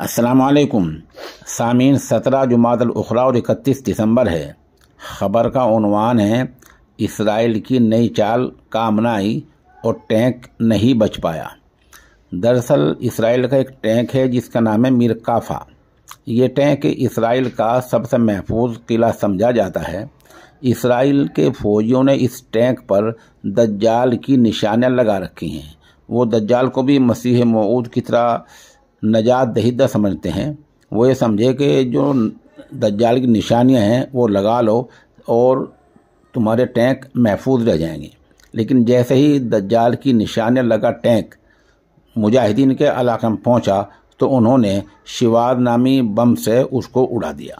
असलकुम सामीन, सत्रह जुमातल उखरा और इकतीस दिसंबर है। ख़बर का उनवान है, इसराइल की नई चाल काम आई और टैंक नहीं बच पाया। दरअसल, इसराइल का एक टैंक है, जिसका नाम है मिरकाफ़ा ये टैंक इसराइल का सबसे महफूज किला समझा जाता है। इसराइल के फौजियों ने इस टैंक पर दज्जाल की निशानियाँ लगा रखी हैं। वो दज्जाल को भी मसीह मऊद की तरह नजात दहिदा समझते हैं। वो ये समझे कि जो दज्जाल की निशानियाँ हैं, वो लगा लो और तुम्हारे टैंक महफूज रह जाएँगे। लेकिन जैसे ही दज्जाल की निशानियाँ लगा टैंक मुजाहिदीन के इलाके में पहुँचा तो उन्होंने शिवाद नामी बम से उसको उड़ा दिया।